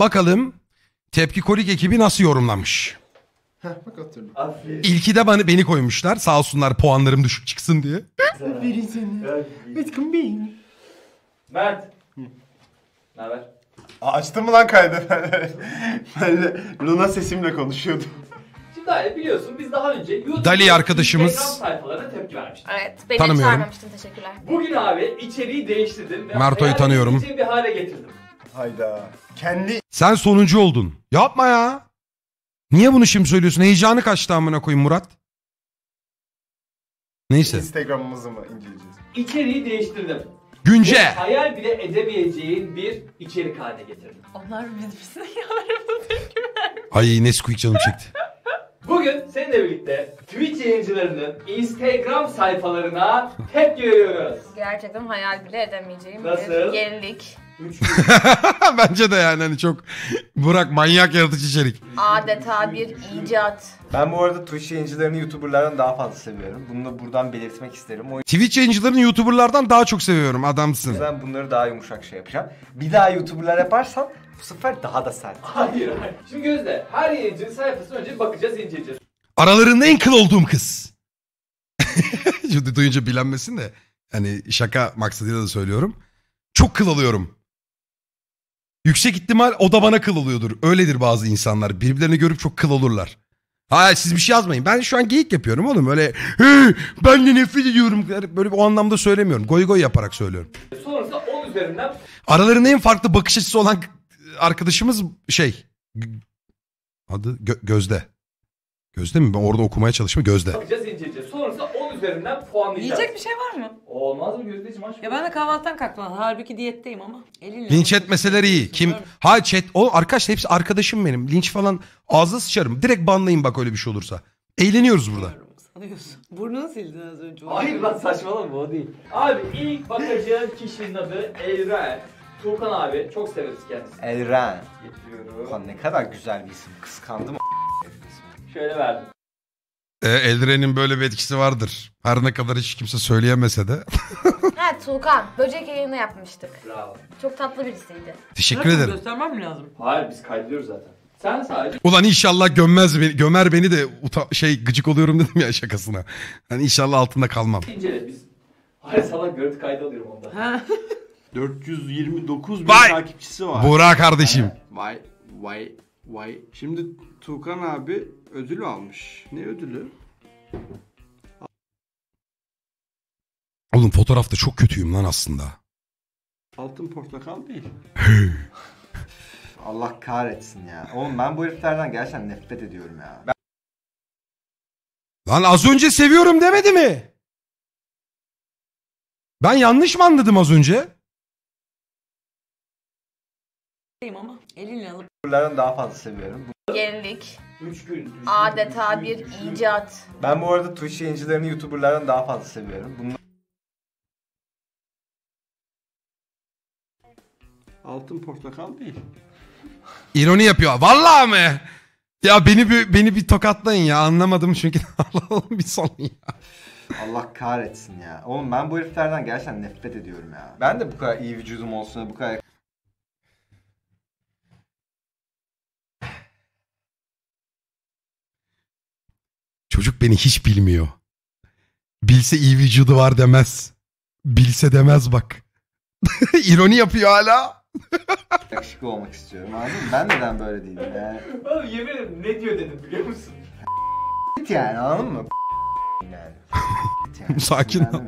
Bakalım Tepki Kolik ekibi nasıl yorumlamış? Heh bak hatırladım. Aferin. İlki de bana, beni koymuşlar. Sağ olsunlar puanlarım düşük çıksın diye. Aferin benim. Mert. Ne haber? Açtın mı lan kaydı? ben de Luna sesimle konuşuyordum. Şimdi abi biliyorsun biz daha önce YouTube Dali arkadaşımız- Instagram sayfalarına tepki vermiştik. Evet. Beni Tanımıyorum. çağırmamıştın teşekkürler. Bugün abi içeriği değiştirdim. ve Merto'yu tanıyorum. bir hale getirdim. Hayda. Kendi Sen sonuncu oldun. Yapma ya. Niye bunu şimdi söylüyorsun? Heyecanı kaçtı amına koyayım Murat. Neyse. Instagram'ımızı mı inceleyeceğiz? İçeriği değiştirdim. Günce. Ve hayal bile edemeyeceğin bir içerik haline getirdim. Onlar biz misine yalarım. Ay Nesquik canım çekti. Bugün seninle birlikte Twitch yayıncılarının Instagram sayfalarına tepki veriyoruz. Gerçekten hayal bile edemeyeceğim Nasıl? bir yenilik. Üç. Bence de yani hani çok Burak manyak yaratıcı içerik. Adeta bir icat. Ben bu arada Twitch yayıncılarını YouTuber'lardan daha fazla seviyorum. Bunu da buradan belirtmek isterim. O Twitch yayıncılarını YouTuber'lardan daha çok seviyorum adamsın. yüzden bunları daha yumuşak şey yapacağım. Bir daha YouTuber'lar yaparsam bu sefer daha da sert. Hayır hayır. Şimdi Gözde her yayıncının sayfasına önce bakacağız inceleyeceğiz. Aralarında en kıl olduğum kız. Şimdi duyunca bilenmesin de hani şaka maksadıyla da söylüyorum. Çok kıl alıyorum. Yüksek ihtimal o da bana kıl oluyordur. Öyledir bazı insanlar. Birbirlerini görüp çok kıl olurlar. Hayır siz bir şey yazmayın. Ben şu an geyik yapıyorum oğlum. Öyle "Hı, ben de nefret ediyorum. Böyle o anlamda söylemiyorum. Goy goy yaparak söylüyorum. Sonrasında 10 üzerinden Aralarında en farklı bakış açısı olan arkadaşımız şey. Adı Gö- Gözde. Gözde mi? Ben orada okumaya çalışma Gözde. bakacağız inceleyeceğiz. Sonrasında 10 üzerinden puanlayacağız. Yiyecek bir şey var mı? Olmaz mı Gözdeciğim aç. Ya ben de kahvaltıdan kalktım. Halbuki diyetteyim ama. Elinle Linç etmeseler iyi. Kim? Ha chat. O arkadaş hepsi arkadaşım benim. Linç falan ağzına sıçarım. Direkt banlayın bak öyle bir şey olursa. Eğleniyoruz burada. Sanıyorsun. Burnunu sildin az önce. Hayır lan saçmalama o değil. Abi ilk bakacağın kişinin adı Elren. Tuğkan abi çok severiz kendisini. Elren. Getiriyorum. Ulan ne kadar güzel bir isim. Kıskandım Şöyle verdim. E, Eldren'in böyle bir etkisi vardır. Her ne kadar hiç kimse söyleyemese de. Ha Tuğkan. Böcek yayını yapmıştık. Bravo. Çok tatlı birisiydi. Teşekkür ederim. Göstermem mi lazım? Hayır biz kaydediyoruz zaten. Sen sadece Ulan inşallah gömmez beni, gömer beni de uta- şey gıcık oluyorum dedim ya şakasına. Hani inşallah altında kalmam. incele biz. Hayır salak görüntü kaydı alıyorum onda. Ha. 429 bin Vay! takipçisi var. Burak kardeşim. Vay vay vay. Şimdi Tuğkan abi ödül almış. Ne ödülü? Oğlum fotoğrafta çok kötüyüm lan aslında. Altın portakal değil. Allah kahretsin ya. Oğlum ben bu heriflerden gerçekten nefret ediyorum ya. Ben Lan az önce seviyorum demedi mi? Ben yanlış mı anladım az önce? ama elinle alıp YouTuber'lardan daha fazla seviyorum. Yenilik. 3 gün. üç gün, Adeta gün, bir üç gün. icat. Ben bu arada Twitch yayıncılarını YouTuber'lardan daha fazla seviyorum. Bunlar Altın portakal değil. İroni yapıyor. Vallahi mı? Ya beni bir, beni bir tokatlayın ya anlamadım çünkü Allah'ım bir son ya. Allah kahretsin ya. Oğlum ben bu heriflerden gerçekten nefret ediyorum ya. Ben de bu kadar iyi vücudum olsun, bu kadar Çocuk beni hiç bilmiyor. Bilse iyi vücudu var demez. Bilse demez bak. İroni yapıyor hala. Yakışıklı olmak istiyorum anladın mı? Ben neden böyle değilim yani? Oğlum yemin ederim ne diyor dedim biliyor musun? Git yani anladın mı? yani. Sakin ol.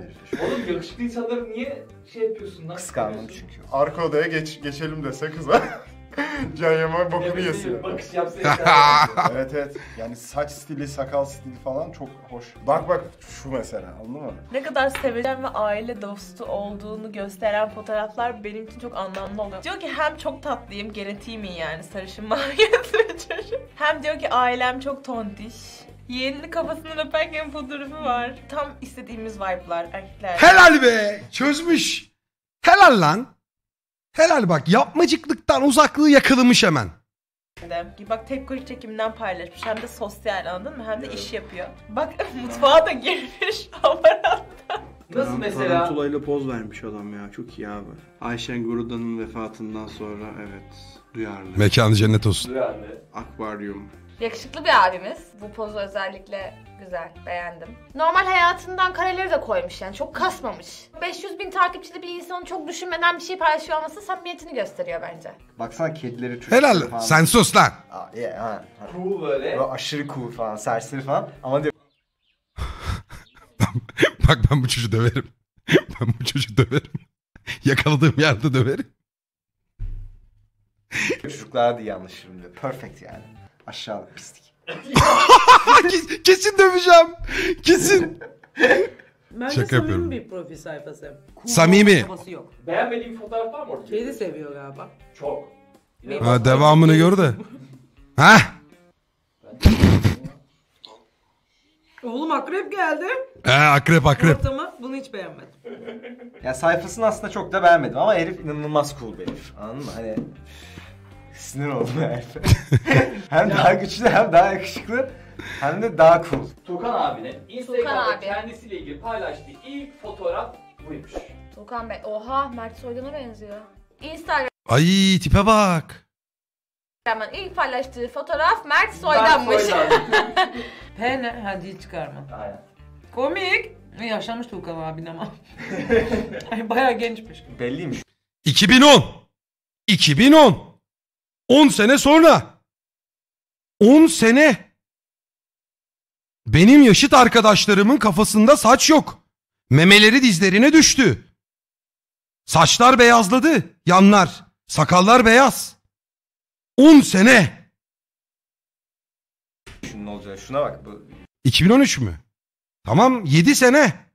Oğlum yakışıklı insanları niye şey yapıyorsun lan? Kıskandım çünkü. Arka odaya geç, geçelim dese kıza. Can Yaman bokunu yesin. Bakış yapsa yeter. evet evet. Yani saç stili, sakal stili falan çok hoş. Bak bak şu mesela anladın mı? Ne kadar sevecen ve aile dostu olduğunu gösteren fotoğraflar benim için çok anlamlı oluyor. Diyor ki hem çok tatlıyım, genetiğim iyi yani sarışın mavi gözlü. Hem diyor ki ailem çok tontiş. Yeğenini kafasından öperken fotoğrafı var. Tam istediğimiz vibe'lar erkekler. Helal be. Çözmüş. Helal lan. Helal bak yapmacıklıktan uzaklığı yakalamış hemen. Bak tek kuruş çekimden paylaşmış. Hem de sosyal anladın mı? Hem de iş yapıyor. Bak mutfağa da girmiş. Amaratta. Nasıl mesela? Tarantulayla poz vermiş adam ya. Çok iyi abi. Ayşen Guruda'nın vefatından sonra evet duyarlı. Mekanı cennet olsun. Duyarlı. Akvaryum. Yakışıklı bir abimiz. Bu pozu özellikle güzel, beğendim. Normal hayatından kareleri de koymuş yani çok kasmamış. 500 bin takipçili bir insanın çok düşünmeden bir şey paylaşıyor olması samimiyetini gösteriyor bence. Baksana kedileri çocukları Helal. falan. Sen sus lan. Aa, yeah, ha, ha. Cool böyle. Böyle aşırı cool falan, serseri falan. Ama diyor Bak ben bu çocuğu döverim. Ben bu çocuğu döverim. Yakaladığım yerde döverim. çocuklara da anlaşırım diyor. Perfect yani. Aşağılık pislik. Kes- Kesin döveceğim. Kesin. Bence Şaka samimi yapıyorum. bir profil sayfası. Cool Samimi. Kafası yok. Beğenmediğin bir fotoğraf var mı orada? De seviyor galiba. Çok. Ha, devamını gör de. Ha? Oğlum akrep geldi. He akrep akrep. Ortama bunu hiç beğenmedim. Ya sayfasını aslında çok da beğenmedim ama herif inanılmaz cool bir herif. Anladın mı? Hani sinir oldum herife. hem daha güçlü hem daha yakışıklı hem de daha cool. Tukan abinin Instagram'da abi. kendisiyle ilgili paylaştığı ilk fotoğraf buymuş. Tuğkan Bey, oha Mert Soydan'a benziyor. Instagram'dan Ay tipe bak. ilk paylaştığı fotoğraf Mert Soydan'mış. P ne? Hadi çıkarma. Aynen. Komik. Yaşlanmış Tuğkan abin ama. Ay, Bayağı gençmiş. Belliymiş. 2010. 2010. 10 sene sonra. 10 sene. Benim yaşıt arkadaşlarımın kafasında saç yok. Memeleri dizlerine düştü. Saçlar beyazladı. Yanlar. Sakallar beyaz. 10 sene. Şunun olacağı. Şuna bak bu 2013 mü? Tamam 7 sene.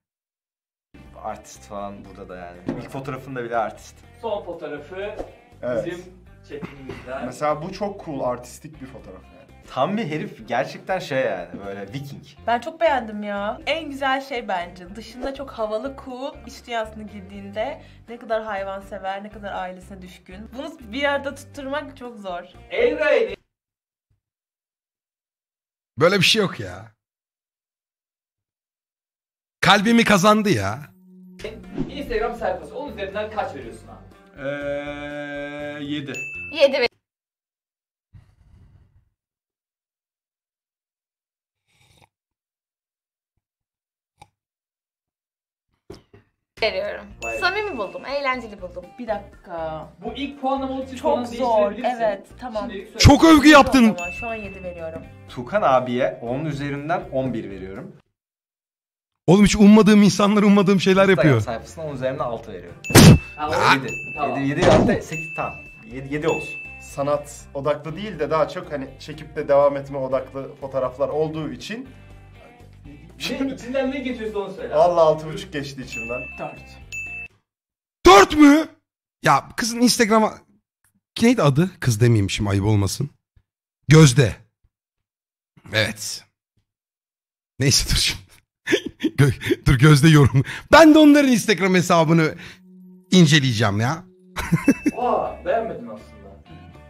artist falan burada da yani. İlk fotoğrafında bile artist. Son fotoğrafı Evet. bizim chatimizden. Mesela bu çok cool, artistik bir fotoğraf yani. Tam bir herif gerçekten şey yani böyle viking. Ben çok beğendim ya. En güzel şey bence. Dışında çok havalı, cool. İç dünyasına girdiğinde ne kadar hayvansever, ne kadar ailesine düşkün. Bunu bir yerde tutturmak çok zor. Elray'ın Böyle bir şey yok ya. Kalbimi kazandı ya. Instagram sayfası. Onun üzerinden kaç veriyorsun abi? Eee 7. 7 ve veriyorum. Vay. Samimi buldum, eğlenceli buldum. Bir dakika. Bu ilk puanlamalı için Çok zor. Evet, tamam. Çok övgü yaptın. Şu an 7 veriyorum. Tukan abiye 10 üzerinden 11 veriyorum. Oğlum hiç ummadığım insanlar ummadığım şeyler Instagram yapıyor. sayfasına 10 üzerinden 6 veriyorum. Ha, Aa. 7. Tamam. 7, 7 hatta 8 tamam. 7, 7 olsun. Sanat odaklı değil de daha çok hani çekip de devam etme odaklı fotoğraflar olduğu için Ne, içinden ne geçiyorsa onu söyle. Valla altı buçuk geçti içimden. 4. Dört mü? Ya kızın Instagram'a... Neydi adı? Kız demeyeyim şimdi ayıp olmasın. Gözde. Evet. Neyse dur şimdi. Gö- dur Gözde yorum. Ben de onların Instagram hesabını inceleyeceğim ya. Aa, beğenmedim aslında.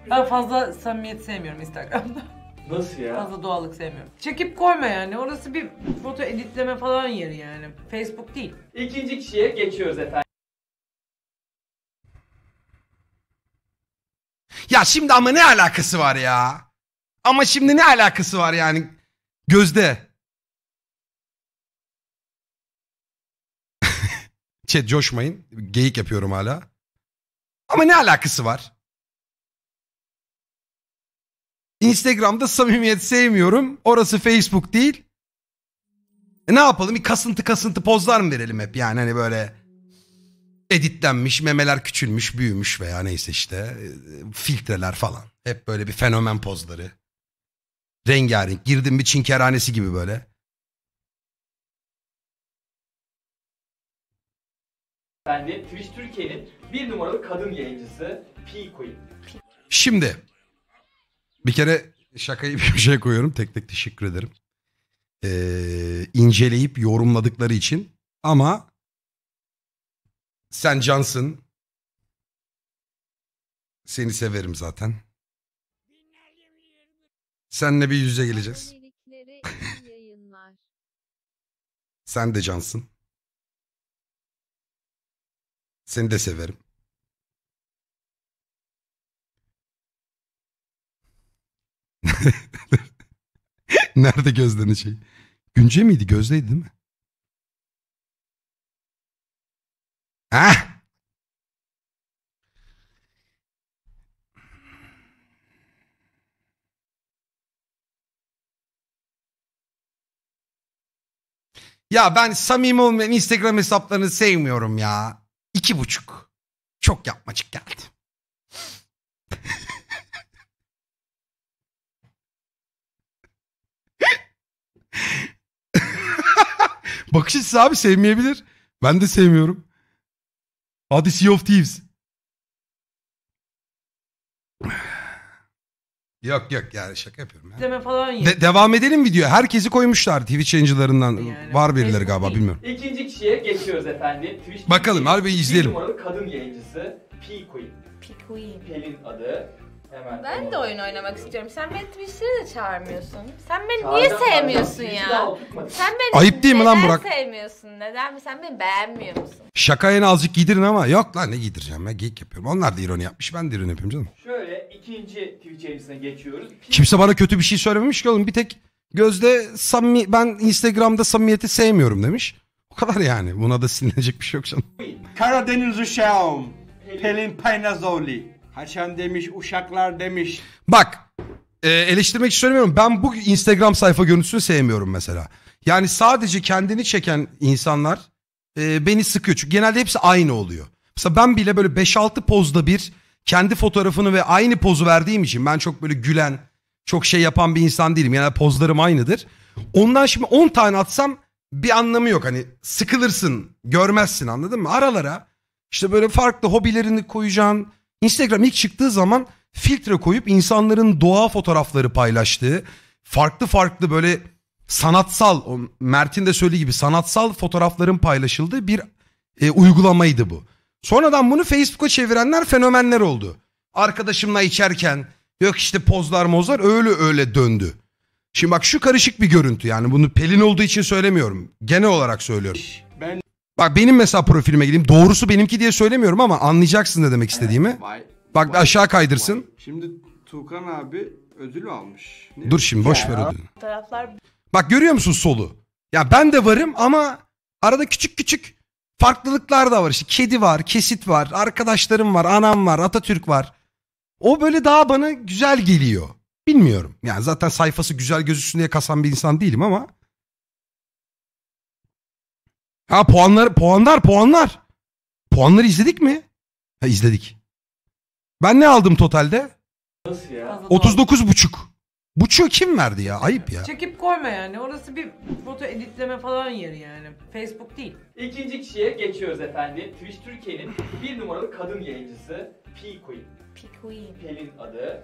Ben fazla samimiyet sevmiyorum Instagram'da. Nasıl ya? Fazla doğallık sevmiyorum. Çekip koyma yani. Orası bir foto editleme falan yeri yani. Facebook değil. İkinci kişiye geçiyoruz efendim. Ya şimdi ama ne alakası var ya? Ama şimdi ne alakası var yani? Gözde. Chat coşmayın. Geyik yapıyorum hala. Ama ne alakası var? Instagram'da samimiyet sevmiyorum. Orası Facebook değil. E ne yapalım? Bir kasıntı kasıntı pozlar mı verelim hep? Yani hani böyle editlenmiş, memeler küçülmüş, büyümüş veya neyse işte e, filtreler falan. Hep böyle bir fenomen pozları. Rengarenk. Girdim bir Çin kerhanesi gibi böyle. Efendim Twitch Türkiye'nin bir numaralı kadın yayıncısı P Queen. Şimdi bir kere şakayı bir şey koyuyorum. Tek tek teşekkür ederim. Ee, inceleyip yorumladıkları için. Ama sen cansın. Seni severim zaten. Seninle bir yüz yüze geleceğiz. Sen de cansın. Seni de severim. Nerede Gözde'nin şey? Günce miydi? Gözde'ydi değil mi? Hah! Ya ben samimi olmayan Instagram hesaplarını sevmiyorum ya. İki buçuk. Çok yapmacık geldi. Bakış açısı abi sevmeyebilir. Ben de sevmiyorum. Hadi Sea of Thieves. Yok yok yani şaka yapıyorum ya. İzleme falan yer. De- devam edelim video. Herkesi koymuşlar Twitch yayıncılarından. Yani. Var birileri Facebook galiba değil. bilmiyorum. İkinci kişiye geçiyoruz efendim. Twitch Bakalım, harbi izleyelim. Bir numaralı kadın yayıncısı P Queen. Pikuin. Pelin adı. Hemen Ben onu- de oyun oynamak istiyorum. Sen beni Twitch'lere de çağırmıyorsun. Sen beni niye çağıracağım. sevmiyorsun daha ya? Sen beni Ayıp değil mi lan neden Burak? sevmiyorsun? Neden? Sen beni beğenmiyor musun? Şakaya azıcık giydirin ama yok lan ne giydireceğim ya geyik yapıyorum. Onlar da ironi yapmış ben de ironi yapıyorum canım. Şöyle ikinci Twitch yayıncısına geçiyoruz. Kimse bana kötü bir şey söylememiş ki oğlum bir tek Gözde samimi ben Instagram'da samimiyeti sevmiyorum demiş. O kadar yani buna da sinirlenecek bir şey yok canım. Karadeniz uşağım. Pelin. Pelin Paynazoli. Haçan demiş, uşaklar demiş. Bak e, eleştirmek için söylemiyorum ben bu Instagram sayfa görüntüsünü sevmiyorum mesela. Yani sadece kendini çeken insanlar e, beni sıkıyor çünkü genelde hepsi aynı oluyor. Mesela ben bile böyle 5-6 pozda bir kendi fotoğrafını ve aynı pozu verdiğim için ben çok böyle gülen çok şey yapan bir insan değilim. Yani pozlarım aynıdır. Ondan şimdi 10 tane atsam bir anlamı yok. Hani sıkılırsın, görmezsin anladın mı? Aralara işte böyle farklı hobilerini koyacaksın. Instagram ilk çıktığı zaman filtre koyup insanların doğa fotoğrafları paylaştığı, farklı farklı böyle sanatsal, Mert'in de söylediği gibi sanatsal fotoğrafların paylaşıldığı bir e, uygulamaydı bu. Sonradan bunu Facebook'a çevirenler fenomenler oldu. Arkadaşımla içerken yok işte pozlar mozlar öyle öyle döndü. Şimdi bak şu karışık bir görüntü yani bunu Pelin olduğu için söylemiyorum. Genel olarak söylüyorum. Ben Bak benim mesela profilime gideyim. Doğrusu benimki diye söylemiyorum ama anlayacaksın ne demek istediğimi. Vay. Bak vay, aşağı kaydırsın. vay. Şimdi Tuğkan abi ödül almış. Ne? Dur şimdi boş ver Ya. ödülünü. Fotoğraflar Bak görüyor musun solu? Ya ben de varım ama arada küçük küçük farklılıklar da var. İşte kedi var, kesit var, arkadaşlarım var, anam var, Atatürk var. O böyle daha bana güzel geliyor. Bilmiyorum. Yani zaten sayfası güzel gözüksün diye kasan bir insan değilim ama. Ha puanlar, puanlar, puanlar. Puanları izledik mi? Ha izledik. Ben ne aldım totalde? Nasıl ya? Fazla 39 buçuk. Buçuğu kim verdi ya? Ayıp ya. Çekip koyma yani. Orası bir foto editleme falan yeri yani. Facebook değil. İkinci kişiye geçiyoruz efendim. Twitch Türkiye'nin bir numaralı kadın yayıncısı P Queen. Pikuin. Pelin adı.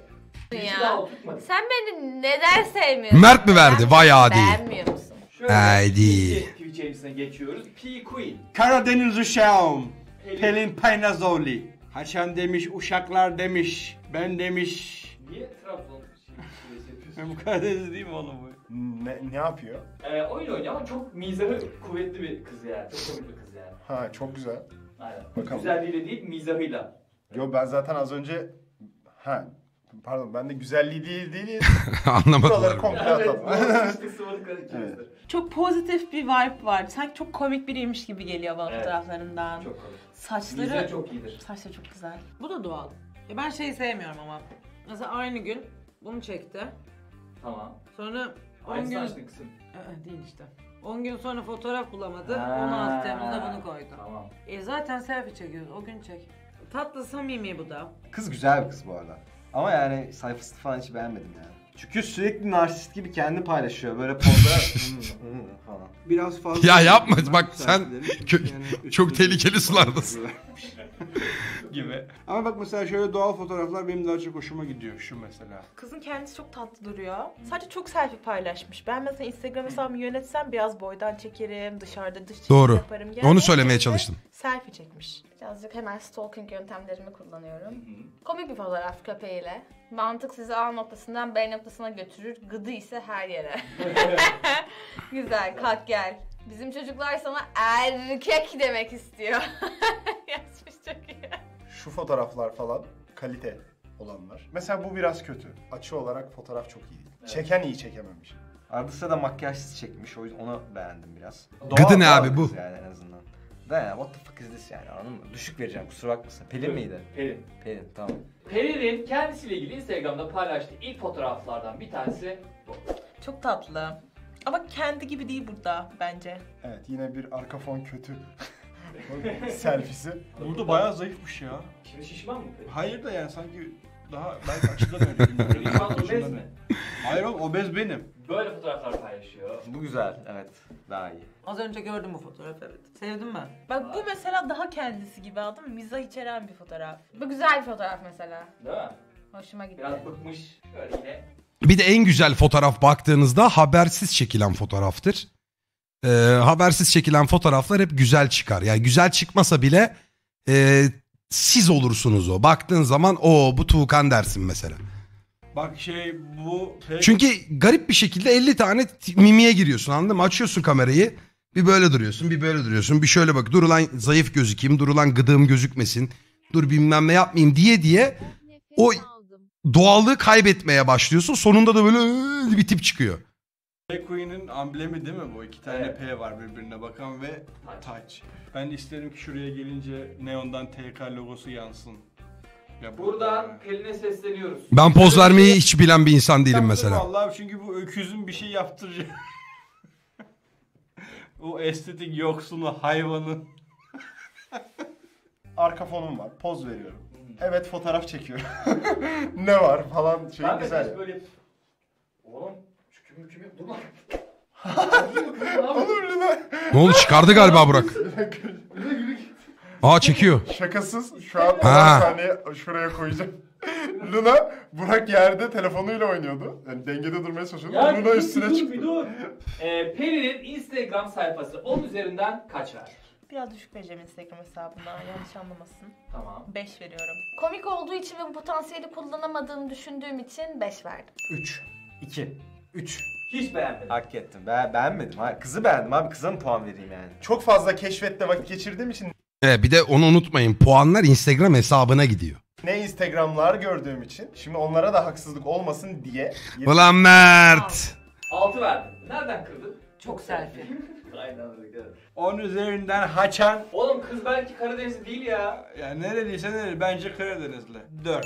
Ya. oturtmadık. Sen beni neden sevmiyorsun? Mert mi verdi? Vay adi. Beğenmiyor musun? Şöyle Haydi. ikinci Twitch yayıncısına geçiyoruz. P Queen. Karadeniz uşağım. Pelin. Pelin Paynazoli. Haçan demiş, uşaklar demiş. Ben demiş. Niye Trabzon Karadeniz değil mi oğlum bu? Ne, ne yapıyor? Ee, oyun oynuyor ama çok mizahı kuvvetli bir kız yani. Çok komik bir kız yani. Ha çok güzel. Aynen. Bakalım. Güzelliğiyle değil mizahıyla. Yo ben zaten az önce... Ha pardon ben de güzelliği değil değil. Anlamadılar. Komple Evet, atalım. de. çok pozitif bir vibe var. Sanki çok komik biriymiş gibi geliyor bana Evet. fotoğraflarından. Çok komik. Saçları Mizahı çok iyidir. saçları çok güzel. Bu da doğal. Ya ben şeyi sevmiyorum ama. Mesela aynı gün bunu çekti. Tamam. Sonra 10 Aynısını gün... açtın kısım. Değil işte. 10 gün sonra fotoğraf bulamadı. Ha. 16 Temmuz'da bunu koydu. Tamam. E zaten selfie çekiyoruz. O gün çek. Tatlı samimi bu da. Kız güzel bir kız bu arada. Ama yani sayfasını falan hiç beğenmedim yani. Çünkü sürekli narsist gibi kendi paylaşıyor. Böyle pozlar "Hmm, hmm" falan. Biraz fazla... Ya yapma, bak sen yani çok tehlikeli sulardasın. gibi. Ama bak mesela şöyle doğal fotoğraflar benim daha çok hoşuma gidiyor. Şu mesela. Kızın kendisi çok tatlı duruyor. Sadece çok selfie paylaşmış. Ben mesela Instagram hesabımı yönetsem biraz boydan çekerim, dışarıda dış çekim Doğru. yaparım. Yani Onu söylemeye çalıştım. Selfie çekmiş. Birazcık hemen stalking yöntemlerimi kullanıyorum. Komik bir fotoğraf köpeğiyle. Mantık sizi A noktasından B noktasına götürür. Gıdı ise her yere. Güzel kalk gel. Bizim çocuklar sana erkek demek istiyor. Yazmış Çok iyi. Şu fotoğraflar falan kalite olanlar. Mesela bu biraz kötü. Açı olarak fotoğraf çok iyi. Evet. Çeken iyi çekememiş. Arda sırada makyajsız çekmiş. O yüzden onu beğendim biraz. Gıdı ne doğal abi bu? Yani en azından. Da yani what the fuck is this yani anladın mı? Düşük vereceğim kusura bakmasın. Pelin miydi? Pelin. Pelin tamam. Pelin'in kendisiyle ilgili Instagram'da paylaştığı ilk fotoğraflardan bir tanesi bu. Çok tatlı. Ama kendi gibi değil burada bence. Evet yine bir arka fon kötü. Selfisi. Burada bayağı zayıfmış ya. Şimdi şişman mı? Hayır da yani sanki daha belki açıdan öyle bilmiyorum. Obez mi? Hayır oğlum obez benim. Böyle fotoğraflar paylaşıyor. Bu güzel evet daha iyi. Az önce gördüm bu fotoğrafı evet. Sevdim ben. Bak bu mesela daha kendisi gibi anladın mı? Mizah içeren bir fotoğraf. Bu güzel bir fotoğraf mesela. Değil mi? Hoşuma gitti. Biraz bıkmış. Şöyle yine. Bir de en güzel fotoğraf baktığınızda habersiz çekilen fotoğraftır. Ee, habersiz çekilen fotoğraflar hep güzel çıkar. Yani güzel çıkmasa bile e, siz olursunuz o. Baktığın zaman o bu Tuğkan dersin mesela. Bak şey bu fake Çünkü garip bir şekilde 50 tane t- mimiye giriyorsun anladın mı? Açıyorsun kamerayı. Bir böyle duruyorsun, bir böyle duruyorsun. Bir şöyle bak. Dur ulan zayıf gözükeyim, dur ulan gıdığım gözükmesin. Dur bilmem ne yapmayayım diye diye o doğallığı kaybetmeye başlıyorsun. Sonunda da böyle bir tip çıkıyor. Fake Queen'in amblemi değil mi bu? İki tane Evet. P var birbirine bakan ve touch. Ben isterim ki şuraya gelince neondan TK logosu yansın. Ya bu- Buradan Pelin'e sesleniyoruz. Ben poz vermeyi hiç bilen bir insan değilim Yaptım mesela. Vallahi çünkü bu öküzün bir şey yaptıracak. o estetik yoksunu hayvanın. Arka fonum var. Poz veriyorum. Evet fotoğraf çekiyorum. ne var falan şey Ben de güzel. hiç böyle... Oğlum çüküm müküm yok. Dur lan. Olur Luna. Ne oldu çıkardı galiba Burak. Aa çekiyor. Şakasız şu an 10 Ha. saniye şuraya koyacağım. Luna Burak yerde telefonuyla oynuyordu. Yani dengede durmaya çalışıyordu. Ya Luna üstüne dur, çıktı. bir dur. Ee, Pelin'in Instagram sayfası 10 üzerinden kaç ver? Biraz düşük vereceğim Instagram hesabına. Yanlış anlamasın. Tamam. 5 veriyorum. Komik olduğu için ve bu potansiyeli kullanamadığını düşündüğüm için 5 verdim. 3. 2. 3. Hiç beğenmedim. Hak ettim. Be beğenmedim. Hayır, kızı beğendim abi. Kıza mı puan vereyim yani? Çok fazla keşfette vakit geçirdiğim için Evet, bir de onu unutmayın. Puanlar Instagram hesabına gidiyor. ne Instagram'lar gördüğüm için şimdi onlara da haksızlık olmasın diye Ulan Mert. 6 verdim. Nereden kırdın? Çok selfie. Aynen öyle. evet. 10 üzerinden haçan. Oğlum kız belki Karadenizli değil ya. Ya neredeyse nerede? Bence Karadenizli. 4.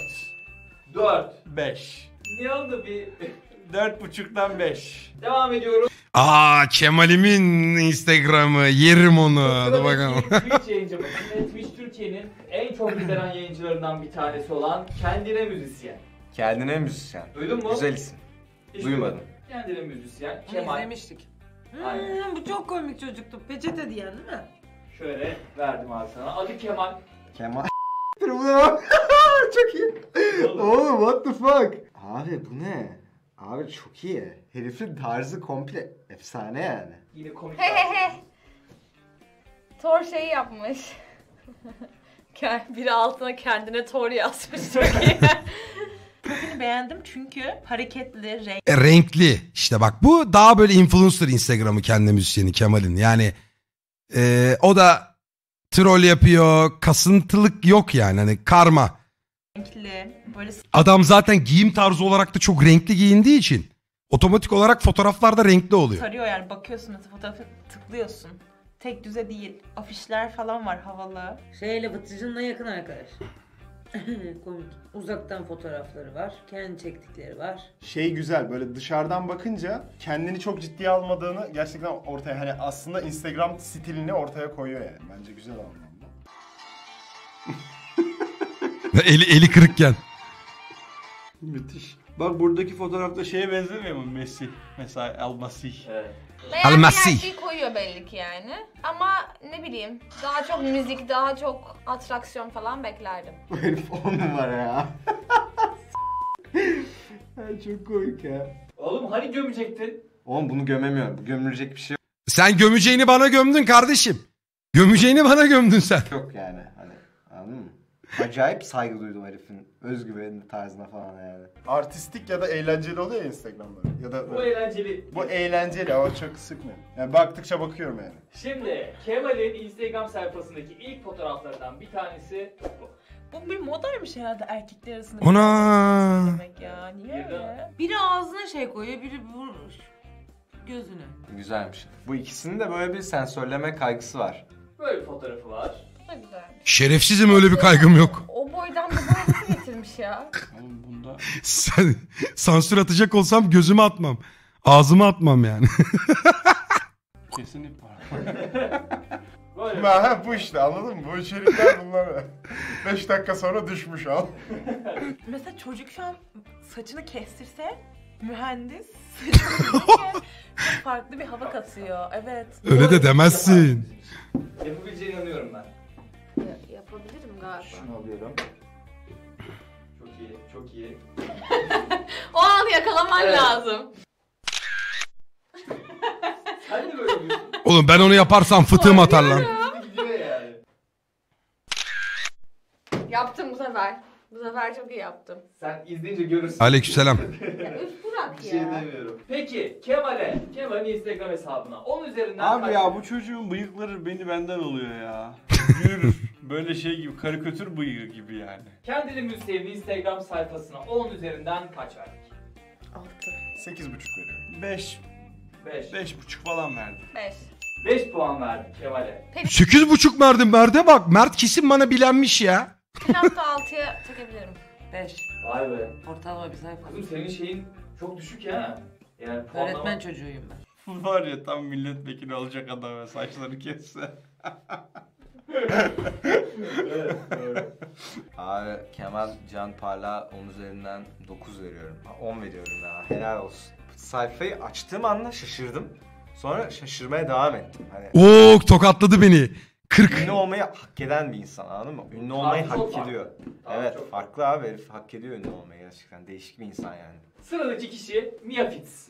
4. 5. Ne oldu bir... 4.5'dan 5. Devam ediyoruz. Aa Kemal'imin Instagram'ı. Yerim onu. Hadi bakalım. Twitch yayıncımız. Yine Twitch Türkiye'nin en çok izlenen yayıncılarından bir tanesi olan Kendine Müzisyen. Kendine müzisyen. Duydun mu? Güzel isim. Hiç Duymadım. Kendine Müzisyen. Kemal. izlemiştik. Aynen. Hmm, bu çok komik çocuktu. Peçete diyen değil mi? Şöyle verdim abi sana. Adı Kemal. Kemal. Bunu Çok iyi. Oğlum what the fuck? Abi bu ne? Abi çok iyi. Herifin tarzı komple efsane yani. Yine komik. He he he. Thor şeyi yapmış. Biri altına kendine Thor yazmış çok iyi. Beğendim çünkü hareketli, renk. E, renkli. İşte bak bu daha böyle influencer Instagram'ı kendi müzisyeni Kemal'in. Yani e, o da troll yapıyor. Kasıntılık yok yani. Hani karma. renkli, böyle Adam zaten giyim tarzı olarak da çok renkli giyindiği için otomatik olarak fotoğraflarda renkli oluyor. sarıyor yani bakıyorsun mesela fotoğrafı tıklıyorsun. Tek düze değil. Afişler falan var havalı. Şeyle Vıtıcın'la yakın arkadaş. komik. Uzaktan fotoğrafları var. Kendi çektikleri var. şey güzel böyle dışarıdan bakınca kendini çok ciddiye almadığını gerçekten ortaya hani aslında Instagram stilini ortaya koyuyor yani. Bence güzel anlamda. eli, eli kırıkken. Müthiş. Bak buradaki fotoğrafta şeye benzemiyor mu Messi? Mesela El. Evet. Beğendiği Almasi. her şeyi koyuyor belli ki yani. Ama ne bileyim daha çok müzik, daha çok atraksiyon falan beklerdim. Bu herif on numara ya. Ay, çok komik ya. Oğlum hani gömecektin? Oğlum bunu gömemiyorum. Bu gömülecek bir şey Sen gömeceğini bana gömdün kardeşim. Gömeceğini bana gömdün sen. yok yani. Hani anladın mı? Acayip saygı duydum herifin özgüveni tarzına falan yani. Artistik ya da eğlenceli oluyor ya Instagram'da. Ya da Bu eğlenceli. bu eğlenceli ama çok sıkmıyor. Yani baktıkça bakıyorum yani. Şimdi Kemal'in Instagram sayfasındaki ilk fotoğraflarından bir tanesi bu. Bu bir modaymış herhalde erkekler arasında. Ana. Demek ya. Niye öyle? Biri ağzına şey koyuyor, biri bu gözüne. Güzelmiş. Bu ikisinin de böyle bir sensörleme kaygısı var. Böyle bir fotoğrafı var. Bu da güzelmiş. Şerefsizim öyle bir kaygım yok. O boydan bir boy getirmiş ya. Oğlum bunda Sen, sansür atacak olsam gözüme atmam. Ağzıma atmam yani. kesinlik var. Böyle Ha, bu işte anladın mı? Bu içerikler bunlar. 5 dakika sonra düşmüş al. Mesela çocuk şu an saçını kestirse mühendis saçını farklı bir hava katıyor. Evet. Öyle de demezsin. Yapabileceğine inanıyorum ben. Ya- Yapabilirim galiba. Şunu alıyorum. Çok iyi, çok iyi. O anı yakalaman Evet. lazım. Sen de böyle yapıyorsun. Oğlum ben onu yaparsam fıtığım atar lan. Hızlı gidiyor yani. Yaptım bu sefer. Bu sefer çok iyi yaptım. Sen izleyince görürsün. Aleykümselam. Ya üf Burak Bir ya. şey demiyorum. Peki Kemal'e, Kemal'in Instagram hesabına 10 üzerinden Abi kaç ya bu çocuğun bıyıkları beni benden oluyor ya. Yürür. Böyle şey gibi karikatür bıyığı gibi yani. Kendini Müstev'in Instagram sayfasına 10 üzerinden kaç verdik? 6. 8,5 veriyorum. 5 5. 5,5 falan verdim. 5. 5 puan verdik Kemal'e. Sekiz buçuk verdim Mert'e bak. Mert kesin bana bilenmiş ya. Bir hafta 6'ya çekebilirim. 5. Vay be. Ortalama bir sayfa. Kızım senin şeyin çok düşük ya. Yani puanlama- Öğretmen çocuğuyum ben. Var ya tam milletvekili olacak adam ya saçları kesse. evet, doğru. Abi Kemal Can Parla 10 üzerinden 9 veriyorum. Ha, 10 veriyorum ya. Helal olsun. Sayfayı açtığım anda şaşırdım. Sonra şaşırmaya devam ettim. Hani Oo tokatladı beni. 40. ünlü olmayı hak eden bir insan anladın mı? Ünlü olmayı Farklı, çok hak farklı. ediyor. Farklı, evet çok farklı abi herif hak ediyor ünlü olmayı gerçekten. Değişik bir insan yani. Sıradaki kişi Mia Fitz.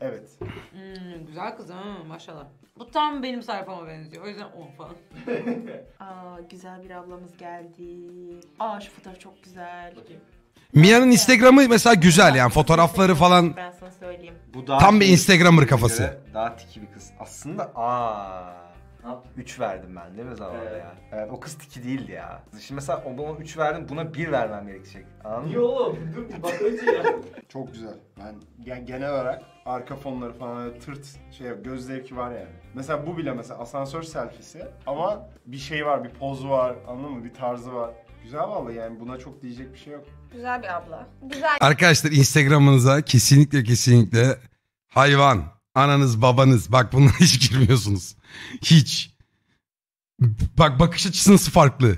Evet. Hmm, güzel kız ha maşallah. Bu tam benim sayfama benziyor. O yüzden 10 falan. Aa güzel bir ablamız geldi. Aa şu fotoğraf çok güzel. Bakayım. Mia'nın Instagram'ı mesela güzel yani fotoğrafları falan. Ben sana söyleyeyim. Bu daha Tam bir Instagrammer kafası. Daha tiki bir kız. Aslında aa Ne yaptın? 3 verdim ben değil mi zamanında Evet. ya? Evet o kız tiki değildi ya. Şimdi mesela ona 3 verdim buna 1 vermem gerekecek. Anladın Niye mı? oğlum? Dur bir bak önce ya. Çok güzel. Ben gen- genel olarak arka fonları falan tırt şey göz zevki var yani. Mesela bu bile mesela asansör selfiesi ama bir şey var, bir pozu var, anladın mı? Bir tarzı var. Güzel vallahi yani buna çok diyecek bir şey yok. Güzel bir abla. Güzel Arkadaşlar Instagram'ınıza kesinlikle kesinlikle hayvan, ananız, babanız bak bunlara hiç girmiyorsunuz. Hiç. Bak bakış açısı nasıl farklı.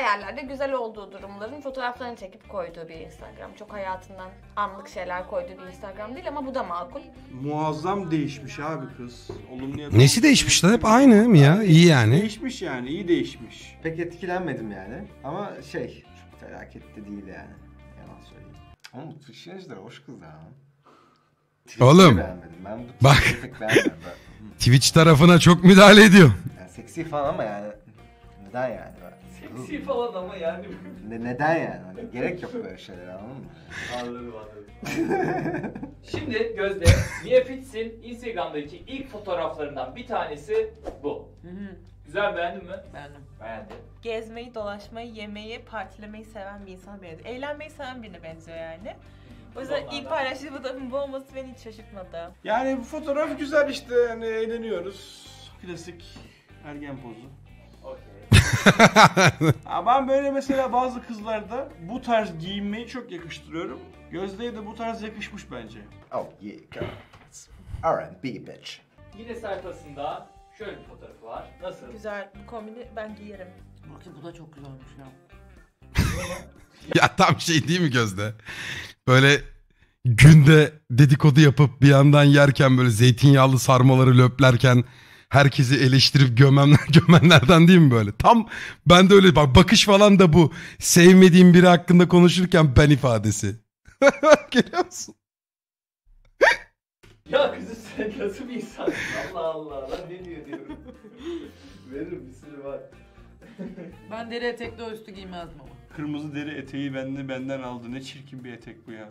yerlerde güzel olduğu durumların fotoğraflarını çekip koyduğu bir Instagram. Çok hayatından anlık şeyler koyduğu bir Instagram değil ama bu da makul. Muazzam değişmiş abi kız. Olumluya Nesi değişmiş lan? Hep aynı mı ya? İyi yani. Değişmiş yani iyi değişmiş. Pek etkilenmedim yani. Ama şey çok felaket de değil yani. Yalan söyleyeyim. Ama bu Twitch'ler hoş kız ya. Twitch'i Oğlum, beğenmedim. Ben bu bak. Beğenmedim. Ben- Twitch tarafına çok müdahale ediyor. Yani seksi falan ama yani neden yani? Seksi falan ama yani. Ne, neden yani? Hani gerek yok böyle şeylere anladın mı? Anladım anladım. Şimdi Gözde, Mia Fitz'in Instagram'daki ilk fotoğraflarından bir tanesi bu. Hı hı. Güzel beğendin mi? Beğendim. Beğendim. Gezmeyi, dolaşmayı, yemeği, partilemeyi seven bir insana benziyor. Eğlenmeyi seven birine benziyor yani. O yüzden ilk paylaştığı fotoğrafın bu olması beni hiç şaşırtmadı. Yani bu fotoğraf güzel işte hani eğleniyoruz. Klasik ergen pozu. Okey. Ha, ben böyle mesela bazı kızlarda bu tarz giyinmeyi çok yakıştırıyorum. Gözde'ye de bu tarz yakışmış bence. Oh yeah girls. R&B bitch. Yine sayfasında şöyle bir fotoğrafı var. Nasıl? Güzel, bu kombini ben giyerim. Bakın bu da çok güzel olmuş ya. Ya tam şey değil mi Gözde? Böyle günde dedikodu yapıp bir yandan yerken böyle zeytinyağlı sarmaları löplerken herkesi eleştirip gömenler gömenlerden değil mi böyle? Tam ben de öyle bak bakış falan da bu. Sevmediğim biri hakkında konuşurken ben ifadesi. Geliyor musun? Ya kızım sen nasıl bir insansın? Allah Allah lan ne diyor diyorum. Veririm bir sürü var. Ben deri etekli üstü giymezdim ama. Kırmızı deri eteği bende benden aldı. Ne çirkin bir etek bu ya.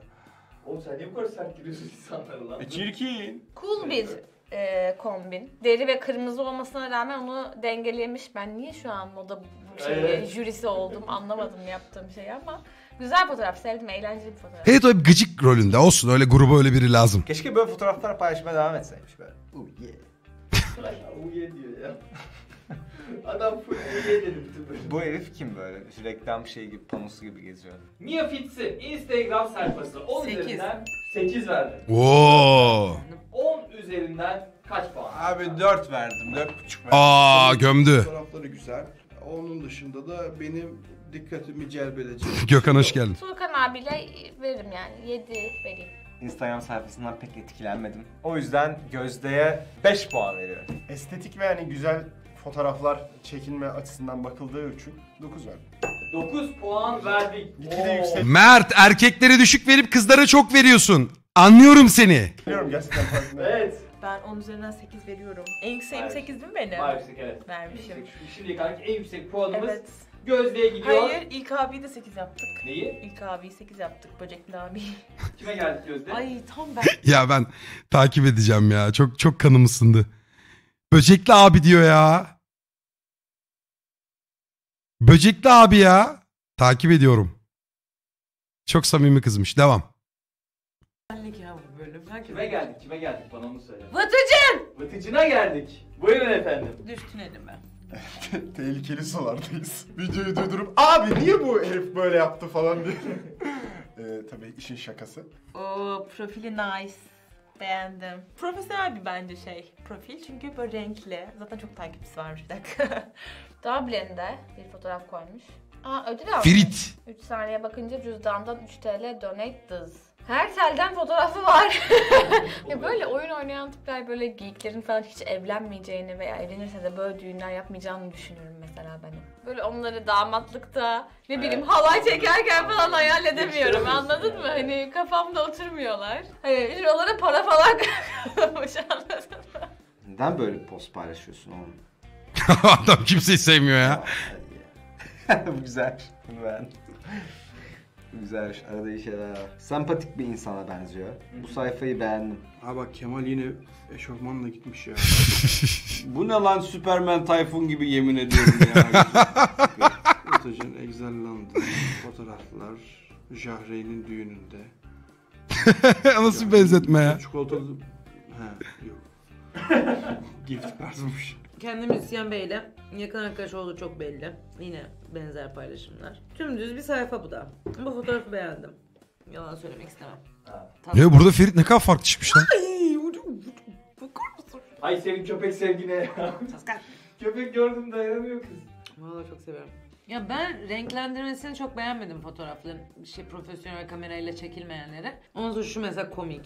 Oğlum sen niye bu kadar sert giriyorsun insanlara lan? E çirkin. Cool bir e, kombin. Deri ve kırmızı olmasına rağmen onu dengelemiş. Ben niye şu an moda bu şey, Evet. jürisi oldum anlamadım yaptığım şeyi ama güzel fotoğraf sevdim eğlenceli bir fotoğraf. Evet o hep gıcık rolünde olsun öyle gruba öyle biri lazım. Keşke böyle fotoğraflar paylaşmaya devam etseymiş böyle. Uh, yeah. Uye diyor ya. Adam full uye dedi bütün bölüm. Bu herif kim böyle? Şu reklam şey gibi, panosu gibi geziyor. Mia Fitz'in Instagram sayfası 10 Sekiz. üzerinden 8 verdim. Oo. 10 üzerinden kaç puan? Abi 4 verdim. 4,5 verdim. Aa gömdü. Fotoğrafları güzel. Onun dışında da benim dikkatimi celbedecek. Gökhan hoş geldin. Tuğkan abiyle veririm yani 7 vereyim. Instagram sayfasından pek etkilenmedim. O yüzden Gözde'ye 5 puan veriyorum. Estetik ve yani güzel fotoğraflar çekilme açısından bakıldığı için 9 verdim. 9 puan verdik. Gitgide Oo. yüksek. Mert erkeklere düşük verip kızlara çok veriyorsun. Anlıyorum seni. Biliyorum gerçekten. Evet. Ben 10 üzerinden 8 veriyorum. En yükseğim Hayır. 8 değil mi benim? Yüksek evet. Vermişim. Yüksek. Şimdiye kadar en yüksek puanımız Evet. Gözde'ye gidiyor. Hayır ilk abiyi de 8 yaptık. Neyi? İlk abiyi 8 yaptık. Böcekli abi. Kime geldik Gözde? Ay tam ben. Ya ben takip edeceğim ya. Çok çok kanım ısındı. Böcekli abi diyor ya. Böcekli abi ya. Takip ediyorum. Çok samimi kızmış. Devam. Benlik ya bu bölüm. Kime geldik? Kime geldik? Bana onu söyle. Vıtıcın! Vıtıcına geldik. Buyurun efendim. Düştün elime. Tehlikeli sulardayız. Videoyu durdurup abi niye bu herif böyle yaptı falan diye. ee, tabii işin şakası. Oo profili nice. Beğendim. Profesyonel bir bence şey profil çünkü böyle renkli. Zaten çok takipçisi varmış bir dakika. Dublin'de bir fotoğraf koymuş. Aa ödül almış. Ferit. 3 saniye bakınca cüzdandan 3 TL donate does. Her telden fotoğrafı var. ya böyle oyun oynayan tipler böyle geeklerin falan hiç evlenmeyeceğini veya evlenirse de böyle düğünler yapmayacağını düşünüyorum mesela benim. Böyle onları damatlıkta ne bileyim halay çekerken falan hayal edemiyorum anladın mı? Hani kafamda oturmuyorlar. Hani oralara para falan kalmış anladın mı? Neden böyle bir post paylaşıyorsun oğlum? Adam kimseyi sevmiyor ya. Bu güzel. Bunu beğendim. Bu Güzelmiş. Arada iyi şeyler var. Sempatik bir insana benziyor. Bu sayfayı beğendim. Ha bak Kemal yine eşofmanla gitmiş ya. Bu ne lan Superman Tayfun gibi yemin ediyorum ya. Fotojen egzellandı. Fotoğraflar. Jahreyn'in düğününde. Nasıl benzetme ya? Çikolatalı... He yok. Gift kartmış. Kendi müzisyen beyle yakın arkadaş olduğu çok belli. Yine benzer paylaşımlar. Tümdüz bir sayfa bu da. Bu fotoğrafı beğendim. Yalan söylemek istemem. Tatlı. Ya burada Ferit ne kadar farklı çıkmış lan. Bakar mısın? Ay senin köpek sevgine köpek gördüm dayanamıyor kız. Valla çok seviyorum. Ya ben renklendirmesini çok beğenmedim fotoğrafların. Şey profesyonel kamerayla çekilmeyenleri. Ondan sonra şu mesela komik.